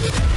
Yeah.